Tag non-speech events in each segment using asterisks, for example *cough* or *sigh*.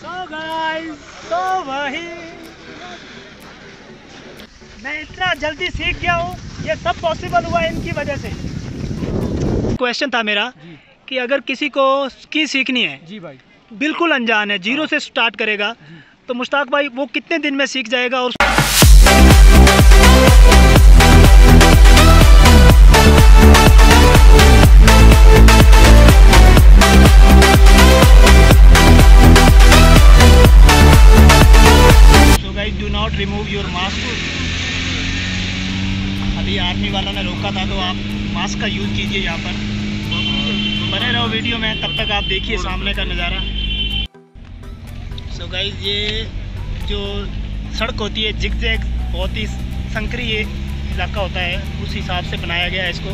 So guys, तो वही। मैं इतना जल्दी सीख गया हूँ ये सब पॉसिबल हुआ इनकी वजह से। क्वेश्चन था मेरा कि अगर किसी को स्की सीखनी है जी भाई। बिल्कुल अनजान है ज़ीरो से स्टार्ट करेगा तो मुश्ताक भाई वो कितने दिन में सीख जाएगा और आर्मी वालों ने रोका था तो आप मास्क का यूज़ कीजिए यहाँ पर। बने रहो वीडियो में, तब तक आप देखिए सामने का नज़ारा। सो गाइज़ ये जो सड़क होती है जिग जैग बहुत ही संकरी ये इलाका होता है, उस हिसाब से बनाया गया है इसको।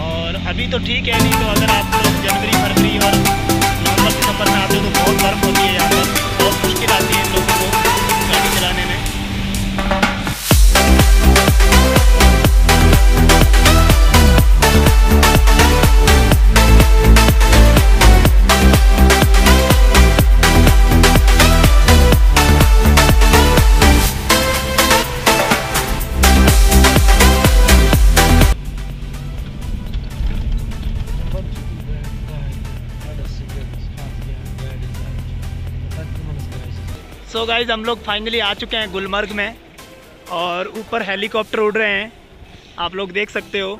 और अभी तो ठीक है, नहीं तो अगर आप जनवरी, फरवरी और नवंबर, दिसंबर में आते हो तो बहुत बर्फ़ होती है सो so गाइज़ हम लोग फाइनली आ चुके हैं गुलमर्ग में और ऊपर हेलीकॉप्टर उड़ रहे हैं। आप लोग देख सकते हो।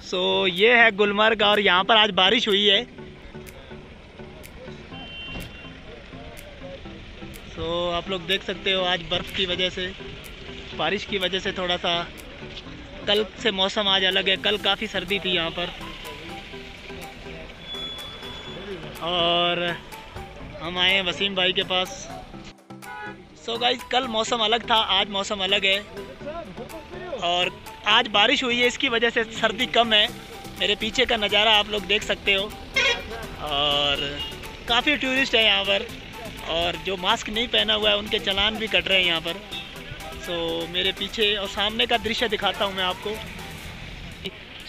सो so, ये है गुलमर्ग और यहाँ पर आज बारिश हुई है। सो so, आप लोग देख सकते हो आज बर्फ़ की वजह से बारिश की वजह से थोड़ा सा कल से मौसम आज अलग है। कल काफ़ी सर्दी थी यहाँ पर। और हम आए हैं वसीम भाई के पास। सो so गाइज़ कल मौसम अलग था आज मौसम अलग है। और आज बारिश हुई है इसकी वजह से सर्दी कम है। मेरे पीछे का नज़ारा आप लोग देख सकते हो। और काफ़ी टूरिस्ट है यहाँ पर। और जो मास्क नहीं पहना हुआ है उनके चलान भी कट रहे हैं यहाँ पर। सो so, मेरे पीछे और सामने का दृश्य दिखाता हूँ मैं आपको।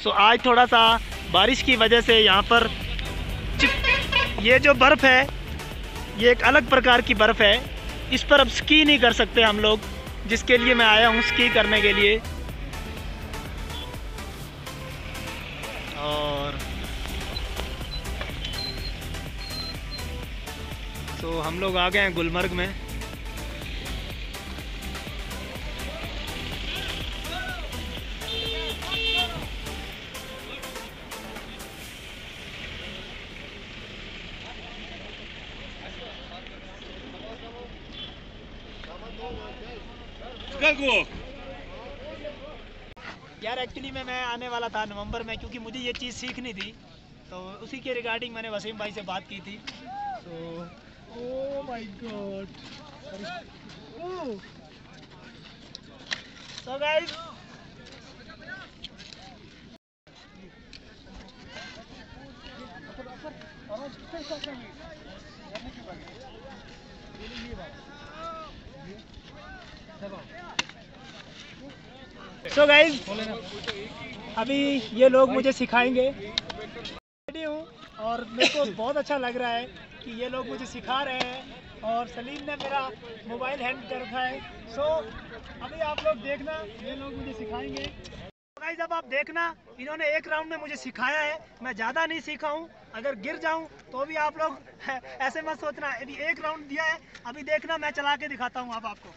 सो so, आज थोड़ा सा बारिश की वजह से यहाँ पर ये जो बर्फ़ है ये एक अलग प्रकार की बर्फ़ है। इस पर अब स्की नहीं कर सकते हम लोग, जिसके लिए मैं आया हूँ स्की करने के लिए। और तो हम लोग आ गए हैं गुलमर्ग में। यार एक्चुअली में मैं आने वाला था नवंबर में क्योंकि मुझे ये चीज़ सीखनी थी। तो उसी के रिगार्डिंग मैंने वसीम भाई से बात की थी। तो ओ my God so guys so guys अभी ये लोग मुझे सिखाएँगे। रेडी हूँ, और मेरे को बहुत अच्छा लग रहा है कि ये लोग मुझे सिखा रहे हैं, और सलीम ने मेरा मोबाइल हैंड कर रखा है। सो अभी आप लोग देखना, ये लोग मुझे सिखाएँगे। गाइस अब आप देखना, इन्होंने एक राउंड में मुझे सिखाया है। मैं ज़्यादा नहीं सीखा हूँ अगर गिर जाऊँ तो भी आप लोग *laughs* ऐसे मत सोचना। अभी एक राउंड दिया है, अभी देखना, मैं चला के दिखाता हूँ अब आपको।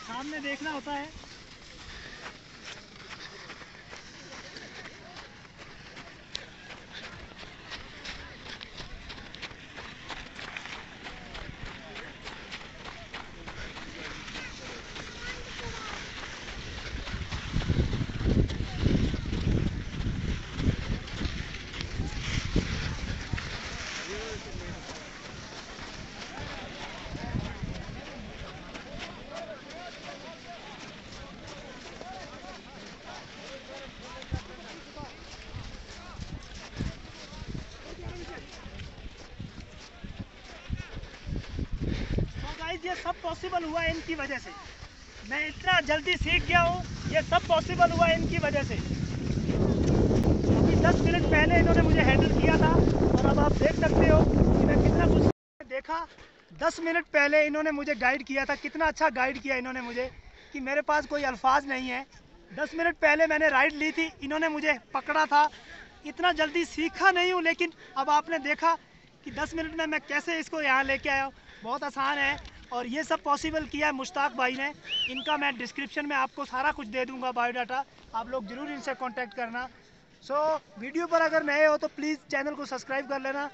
सामने देखना होता है गाइस ये सब पॉसिबल हुआ इनकी वजह से। मैं इतना जल्दी सीख गया हूँ, ये सब पॉसिबल हुआ इनकी वजह से। अभी दस मिनट पहले इन्होंने मुझे हैंडल किया था, और अब आप देख सकते हो कि मैं कितना कुछ देखा। दस मिनट पहले इन्होंने मुझे गाइड किया था, कितना अच्छा गाइड किया इन्होंने मुझे, कि मेरे पास कोई अल्फाज नहीं है। दस मिनट पहले मैंने राइड ली थी, इन्होंने मुझे पकड़ा था। इतना जल्दी सीखा नहीं हूँ, लेकिन अब आपने देखा कि दस मिनट में मैं कैसे इसको यहाँ लेके आया हूँ। बहुत आसान है। और ये सब पॉसिबल किया है मुश्ताक भाई ने। इनका मैं डिस्क्रिप्शन में आपको सारा कुछ दे दूँगा बायोडाटा आप लोग ज़रूर इनसे कॉन्टेक्ट करना। सो so, वीडियो पर अगर नए हो तो प्लीज़ चैनल को सब्सक्राइब कर लेना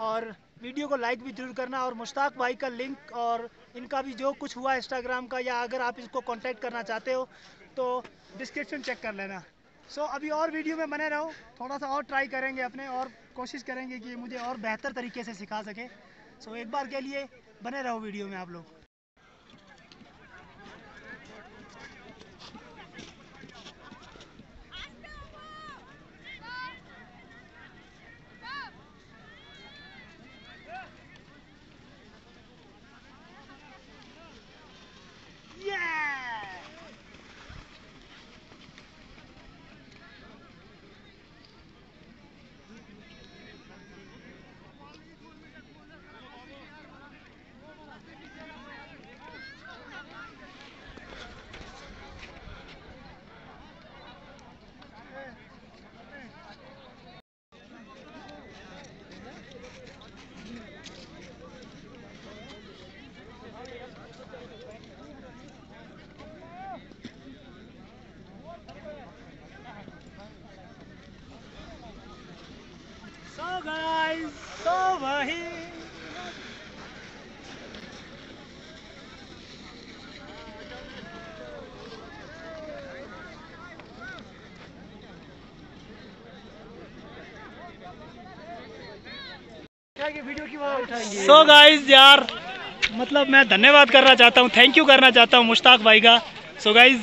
और वीडियो को लाइक भी ज़रूर करना और मुश्ताक भाई का लिंक और इनका भी जो कुछ हुआ इंस्टाग्राम का या अगर आप इसको कांटेक्ट करना चाहते हो तो डिस्क्रिप्शन चेक कर लेना। सो so, अभी और वीडियो में बने रहो। थोड़ा सा और ट्राई करेंगे अपने और कोशिश करेंगे कि मुझे और बेहतर तरीके से सिखा सके। सो so, एक बार के लिए बने रहो वीडियो में आप लोग। Here. सो so गाइज़ यार मतलब मैं धन्यवाद करना चाहता हूँ थैंक यू करना चाहता हूँ मुश्ताक भाई का सो so गाइज़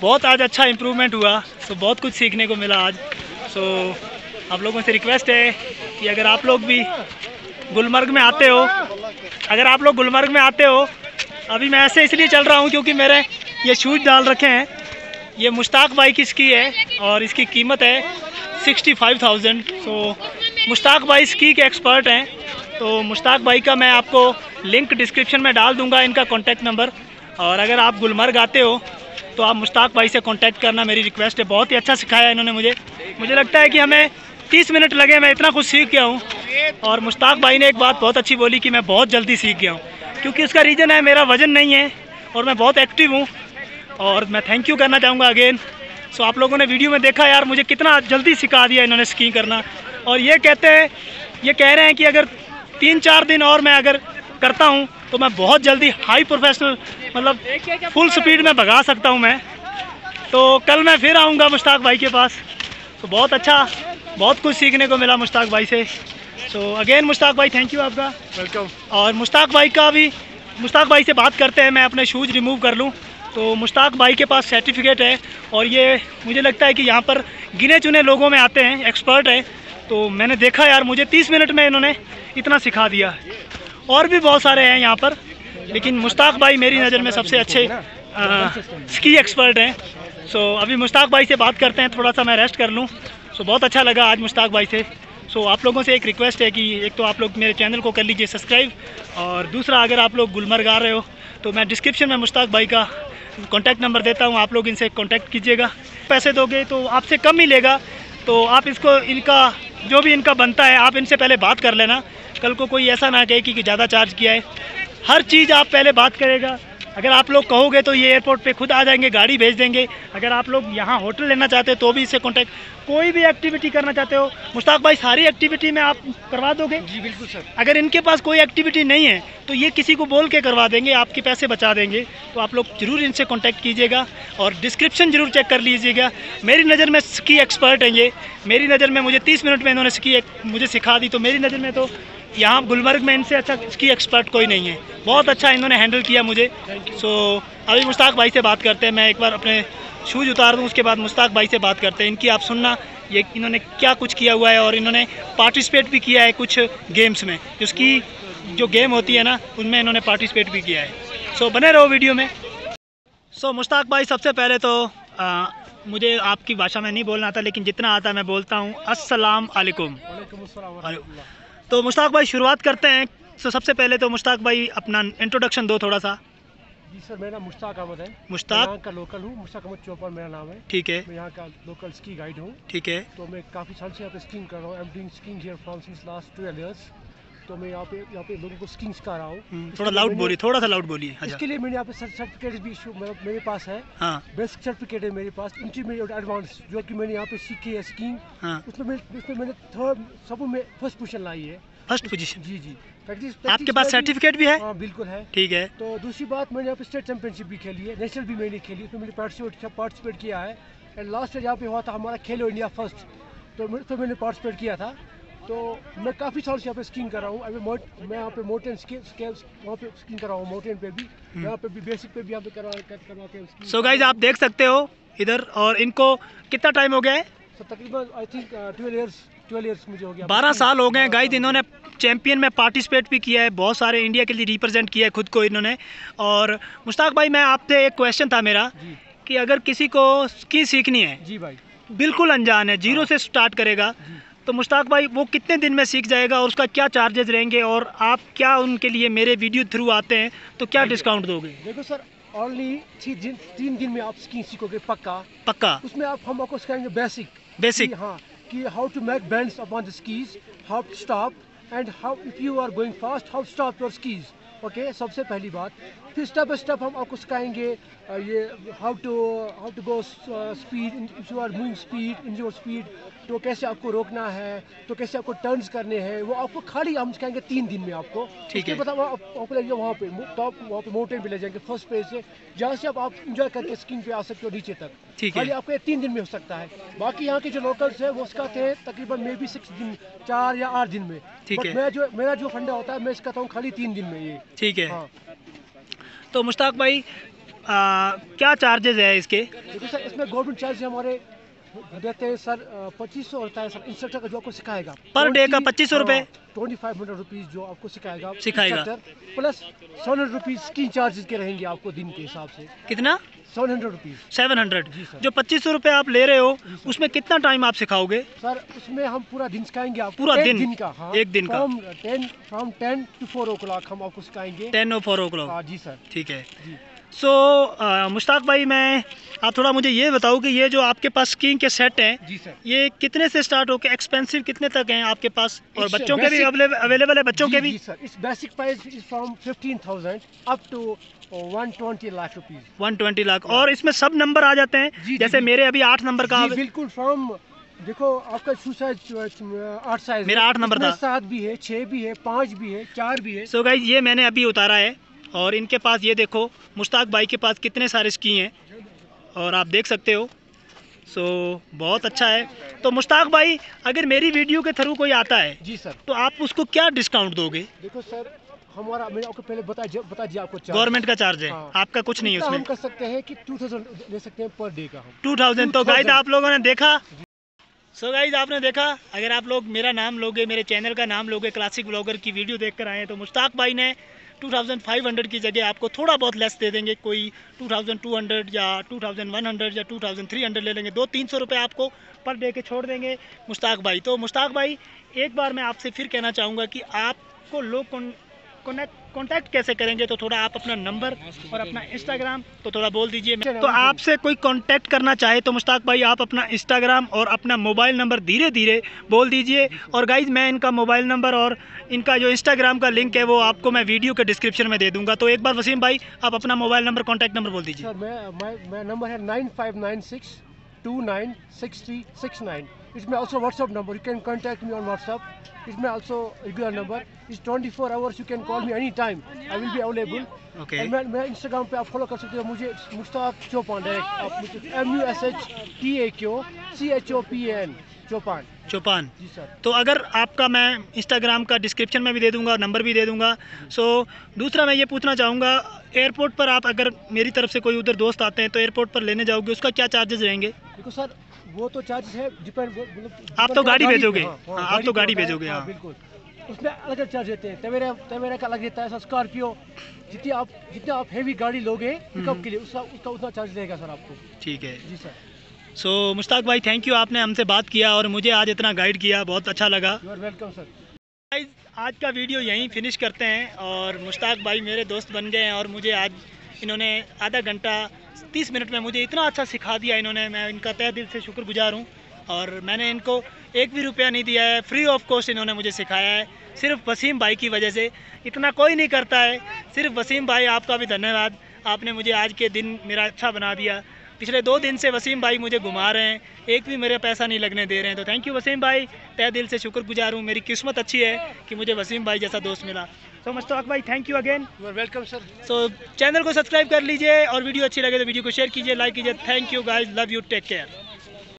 बहुत आज अच्छा इम्प्रूवमेंट हुआ सो so बहुत कुछ सीखने को मिला आज सो so, आप लोगों से रिक्वेस्ट है कि अगर आप लोग भी गुलमर्ग में आते हो। अगर आप लोग गुलमर्ग में आते हो, अभी मैं ऐसे इसलिए चल रहा हूँ क्योंकि मेरे ये शूज़ डाल रखे हैं। ये मुश्ताक भाई की स्की है और इसकी कीमत है सिक्सटी फाइव थाउज़ेंड। तो मुश्ताक भाई स्की के एक्सपर्ट हैं। तो मुश्ताक भाई का मैं आपको लिंक डिस्क्रिप्शन में डाल दूँगा इनका कॉन्टैक्ट नंबर और अगर आप गुलमर्ग आते हो तो आप मुश्ताक भाई से कॉन्टैक्ट करना मेरी रिक्वेस्ट है। बहुत ही अच्छा सिखाया इन्होंने मुझे। मुझे लगता है कि हमें तीस मिनट लगे, मैं इतना कुछ सीख गया हूँ। और मुश्ताक भाई ने एक बात बहुत अच्छी बोली कि मैं बहुत जल्दी सीख गया हूँ, क्योंकि उसका रीज़न है, मेरा वज़न नहीं है और मैं बहुत एक्टिव हूँ और मैं थैंक यू करना चाहूँगा अगेन सो आप लोगों ने वीडियो में देखा यार, मुझे कितना जल्दी सिखा दिया इन्होंने स्की करना। और ये कहते हैं, ये कह रहे हैं कि अगर तीन चार दिन और मैं अगर करता हूँ तो मैं बहुत जल्दी हाई प्रोफेशनल मतलब फुल स्पीड में भगा सकता हूँ मैं। तो कल मैं फिर आऊँगा मुश्ताक भाई के पास। तो बहुत अच्छा बहुत कुछ सीखने को मिला मुश्ताक भाई से। सो अगेन मुश्ताक भाई थैंक यू आपका। वेलकम और मुश्ताक भाई का भी मुश्ताक भाई से बात करते हैं मैं अपने शूज़ रिमूव कर लूँ। तो मुश्ताक भाई के पास सर्टिफिकेट है और ये मुझे लगता है कि यहाँ पर गिने चुने लोगों में आते हैं एक्सपर्ट है। तो मैंने देखा यार मुझे 30 मिनट में इन्होंने इतना सिखा दिया। और भी बहुत सारे हैं यहाँ पर लेकिन मुश्ताक भाई मेरी नज़र में सबसे अच्छे स्की एक्सपर्ट हैं सो अभी मुश्ताक भाई से बात करते हैं थोड़ा सा मैं रेस्ट कर लूँ। सो बहुत अच्छा लगा आज मुश्ताक भाई से। सो आप लोगों से एक रिक्वेस्ट है कि एक तो आप लोग मेरे चैनल को कर लीजिए सब्सक्राइब और दूसरा, अगर आप लोग गुलमर्ग आ रहे हो तो मैं डिस्क्रिप्शन में मुश्ताक भाई का कॉन्टैक्ट नंबर देता हूँ। आप लोग इनसे कॉन्टैक्ट कीजिएगा। पैसे दोगे तो आपसे कम मिलेगा तो आप इसको इनका, जो भी इनका बनता है, आप इनसे पहले बात कर लेना। कल को कोई ऐसा ना कहे कि ज़्यादा चार्ज किया है। हर चीज़ आप पहले बात करेगा। अगर आप लोग कहोगे तो ये एयरपोर्ट पे खुद आ जाएँगे गाड़ी भेज देंगे। अगर आप लोग यहाँ होटल लेना चाहते हो तो भी इससे कॉन्टैक्ट कोई भी एक्टिविटी करना चाहते हो मुश्ताक भाई सारी एक्टिविटी में आप करवा दोगे? जी बिल्कुल सर। अगर इनके पास कोई एक्टिविटी नहीं है तो ये किसी को बोल के करवा देंगे आपके पैसे बचा देंगे। तो आप लोग ज़रूर इनसे कॉन्टैक्ट कीजिएगा और डिस्क्रिप्शन ज़रूर चेक कर लीजिएगा। मेरी नज़र में स्की एक्सपर्ट हैं ये। मेरी नज़र में मुझे तीस मिनट में इन्होंने स्की मुझे सिखा दी तो मेरी नज़र में तो यहाँ गुलमर्ग में इनसे अच्छा इसकी एक्सपर्ट कोई नहीं है। बहुत अच्छा इन्होंने हैंडल किया मुझे। सो अभी मुश्ताक भाई से बात करते हैं। मैं एक बार अपने शूज़ उतार दूँ उसके बाद मुश्ताक भाई से बात करते हैं। इनकी आप सुनना ये इन्होंने क्या कुछ किया हुआ है और इन्होंने पार्टिसिपेट भी किया है कुछ गेम्स में। जिसकी जो गेम होती है ना उनमें इन्होंने पार्टिसिपेट भी किया है। सो बने रहो वीडियो में। सो मुश्ताक भाई सबसे पहले तो आ, मुझे आपकी भाषा में नहीं बोलना आता लेकिन जितना आता है मैं बोलता हूँ। अस्सलाम तो मुश्ताक भाई शुरुआत करते हैं। तो सबसे पहले तो मुश्ताक भाई अपना इंट्रोडक्शन दो थोड़ा सा। जी सर मेरा मुश्ताक अहमद है। मुश्ताक? यहाँ का लोकल हूँ मुश्ताक अहमद चौपर मेरा नाम है। ठीक है। मैं यहाँ का लोकल स्की गाइड हूँ। ठीक है। तो मैं काफ़ी साल से यहाँ पे स्कीइंग कर रहा हूँ। I am doing skiing here from since last twelve years तो मैं यहाँ पे यहाँ पे लोगों को स्कीइंग सिखा रहा हूँ। हम्म, थोड़ा लाउड बोलिए थोड़ा सा लाउड बोलिए इसके लिए मैंने यहाँ पे सर्टिफिकेट भी इशू मेरे पास है। हाँ। बेसिक सर्टिफिकेट है मेरे पास इंटरमीडिएट एडवांस जो कि मैंने यहाँ पे सीखी है स्कीइंग हाँ। उसमें मैं उसमें मैंने थर्ड सब में फ़र्स्ट पोजीशन लाई है। फ़र्स्ट पोजीशन जी जी। प्रैक्टिस आपके पास सर्टिफिकेट भी है? हाँ बिल्कुल है। ठीक है। तो दूसरी बात मैंने यहाँ पे स्टेट चैंपियनशिप भी खेली है नेशनल भी मैंने खेली उसमें मैंने पार्टिसिपेट किया है। एंड लास्ट ईयर यहाँ पे हुआ था हमारा खेलो इंडिया फ़र्स्ट तो तो मैंने पार्टिसिपेट किया था। तो मैं काफ़ी साल से यहाँ पे स्कीइंग कर रहा हूँ। अभी मोट मैं यहाँ पे माउंटेन स्केल्स वहाँ पे स्कीइंग कर रहा हूँ माउंटेन पे भी। यहाँ पे भी बेसिक पे भी यहाँ पे करवा कर- करवाते हैं सो गाइज़ आप देख सकते हो इधर और इनको कितना टाइम हो गया है? So, तकरीबन I think twelve years twelve years मुझे हो गया। बारह साल हो गए हैं गाइज़ इन्होंने चैंपियन में पार्टिसिपेट भी किया है बहुत सारे इंडिया के लिए रिप्रेजेंट किया है खुद को इन्होंने। और मुश्ताक भाई मैं आपसे एक क्वेश्चन था मेरा कि अगर किसी को स्की सीखनी है जी भाई। बिल्कुल अनजान है ज़ीरो से स्टार्ट करेगा जी। तो मुश्ताक भाई वो कितने दिन में सीख जाएगा और उसका क्या चार्जेस रहेंगे और आप क्या उनके लिए मेरे वीडियो थ्रू आते हैं? तो क्या डिस्काउंट दोगे? देखो सर ओनली दिन तीन दिन में आप स्कीइंग सीखोगे पक्का? पक्का? उसमें आप हम आपको सिखाएँगे बेसिक बेसिक हाँ कि how to make bends upon the skis how to stop and how if you are going fast how stop your skis okay सबसे पहली बात। फिर स्टेप बाय स्टेप हम आपको सिखाएँगे ये how to how to go speed you are moving speed in your speed तो कैसे आपको रोकना है? तो कैसे आपको टर्न्स करने हैं? वो आपको खाली हम सिखाएँगे तीन दिन में आपको। ठीक है। आप- आपको ले वहाँ पे टॉप वहाँ पे माउंटेन पे ले जाएँगे फ़र्स्ट पेज से जहाँ से आप आप इंजॉय करके स्कीइंग पे आ सकते हो नीचे तक। ठीक है। खाली आपको तीन दिन में हो सकता है। बाकी यहाँ के जो लोकल्स है वो सिखाते हैं तकरीबन मे भी सिक्स दिन चार या आठ दिन में। ठीक है। मैं जो मेरा जो फंडा होता है मैं सिखाता हूँ खाली तीन दिन में ये। ठीक है। हाँ। तो मुश्ताक भाई आ, क्या चार्जेस है इसके? देखो सर इसमें गवर्नमेंट चार्ज हमारे देते हैं सर पच्चीस सौ होता है सर इंस्ट्रक्टर का जो आपको सिखाएगा। Per day का 2500 रुपए? ट्वेंटी फाइव हंड्रेड रुपीज़ जो आपको सिखाएगा। सिखाएगा। Plus seven hundred rupees skiing charges के रहेंगे आपको दिन के हिसाब से। कितना? Seven hundred rupees seven hundred जो पच्चीस सौ रुपये आप ले रहे हो उसमें कितना टाइम आप सिखाओगे? सर उसमें हम पूरा दिन सिखाएँगे आपको। पूरा दिन? दिन का हाँ। एक दिन का? Ten from ten to four o'clock हम आपको सिखाएँगे। Ten o four o'clock जी सर ठीक है। सो मुश्ताक भाई मैं आप थोड़ा मुझे ये बताओ कि ये जो आपके पास स्कीइंग के सेट हैं जी सर। ये कितने से स्टार्ट होकर एक्सपेंसिव कितने तक हैं आपके पास? और बच्चों के भी अवेलेबल है बच्चों जी, के भी? जी sir this basic price is from fifteen thousand up to one twenty lakh rupees 120 lakh और इसमें सब नंबर आ जाते हैं? जैसे मेरे अभी आठ नंबर का बिल्कुल फ्रॉम देखो आपका शू साइज़ आठ साइज़ मेरा आठ नंबर था। सात भी है छः भी है पाँच भी है चार भी है। सो so गाइज़ ये मैंने अभी उतारा है। और इनके पास ये देखो मुश्ताक भाई के पास कितने सारे स्की हैं। और आप देख सकते हो। सो so, बहुत अच्छा है। तो मुश्ताक भाई अगर मेरी वीडियो के थ्रू कोई आता है जी सर। तो आप उसको क्या डिस्काउंट दोगे? देखो सर हमारा मैंने आपको पहले बता बता दिया आपको गवर्नमेंट का चार्ज है। हाँ। आपका कुछ नहीं है इतना हम कर सकते हैं कि टू थाउज़ेंड ले सकते हैं पर डे का हम। 2000 तो गाइज़ आप लोगों ने देखा? सो so गाइज़ आपने देखा? अगर आप लोग मेरा नाम लोगे मेरे चैनल का नाम लोगे क्लासिक ब्लॉगर की वीडियो देखकर आए हैं, तो मुश्ताक भाई ने 2500 की जगह आपको थोड़ा बहुत लेस दे देंगे। कोई 2200 या 2100 या 2300 ले लेंगे। दो तीन सौ रुपये आपको पर डे के छोड़ देंगे मुश्ताक भाई। तो मुश्ताक भाई, एक बार मैं आपसे फिर कहना चाहूँगा कि आपको लोग कॉन्टैक्ट कैसे करेंगे? तो थोड़ा आप अपना नंबर और अपना इंस्टाग्राम तो थोड़ा बोल दीजिए। तो आपसे कोई कांटेक्ट करना चाहे तो मुश्ताक भाई, आप अपना इंस्टाग्राम और अपना मोबाइल नंबर धीरे धीरे बोल दीजिए। और गाइज़ मैं इनका मोबाइल नंबर और इनका जो इंस्टाग्राम का लिंक है, वो आपको मैं वीडियो के डिस्क्रिप्शन में दे दूँगा। तो एक बार वसीम भाई, आप अपना मोबाइल नंबर कॉन्टैक्ट नंबर बोल दीजिए। नंबर है nine five nine six two nine six three six nine इसमें also WhatsApp number you can contact me on WhatsApp इसमें also regular number is twenty four hours you can call me any time I will be available okay और मैं मैं Instagram पे आप follow कर सकते हो. मुझे मुश्ताक चौपान डायरेक्ट आप मुझे M U S H T A Q C H O P N Chopan Chopan ji sir. तो अगर आपका मैं इंस्टाग्राम का डिस्क्रिप्शन में भी दे दूँगा नंबर भी दे दूँगा. सो so, दूसरा मैं ये पूछना चाहूँगा एयरपोर्ट पर आप अगर मेरी तरफ़ से कोई उधर दोस्त आते हैं तो एयरपोर्ट पर लेने जाओगे उसका क्या चार्जेस रहेंगे? देखो सर वो तो चार्जेस है डिपेंड आप तो गाड़ी भेजोगे। आप तो गाड़ी भेजोगे, हाँ। बिल्कुल। उसमें अलग अलग चार्ज देते हैं। तवेरा तवेरा का अलग देता है स्कॉर्पियो जितनी आप जितने आप हैवी गाड़ी लोगे पिकअप के लिए उसका उसका उतना चार्ज लगेगा सर आपको। ठीक है। जी सर। सो so, मुश्ताक भाई थैंक यू आपने हमसे बात किया और मुझे आज इतना गाइड किया बहुत अच्छा लगा। वेलकम सर आज का वीडियो यहीं फिनिश करते हैं और मुश्ताक भाई मेरे दोस्त बन गए हैं और मुझे आज इन्होंने आधा घंटा, तीस मिनट में मुझे इतना अच्छा सिखा दिया इन्होंने। मैं इनका तय दिल से शुक्रगुजार हूँ। और मैंने इनको एक भी रुपया नहीं दिया है। फ्री ऑफ़ कॉस्ट इन्होंने मुझे सिखाया है। सिर्फ़ वसीम भाई की वजह से। इतना कोई नहीं करता है। सिर्फ़ वसीम भाई, आपका भी धन्यवाद। आपने मुझे आज के दिन मेरा अच्छा बना दिया। पिछले दो दिन से वसीम भाई मुझे घुमा रहे हैं। एक भी मेरे पैसा नहीं लगने दे रहे हैं। तो थैंक यू वसीम भाई। तय दिल से शुक्रगुजार हूँ। मेरी किस्मत अच्छी है कि मुझे वसीम भाई जैसा दोस्त मिला। सो मुश्ताक भाई thank you again you are welcome sir so channel को सब्सक्राइब कर लीजिए और वीडियो अच्छी लगे तो वीडियो को शेयर कीजिए लाइक कीजिए। Thank you guys love you take care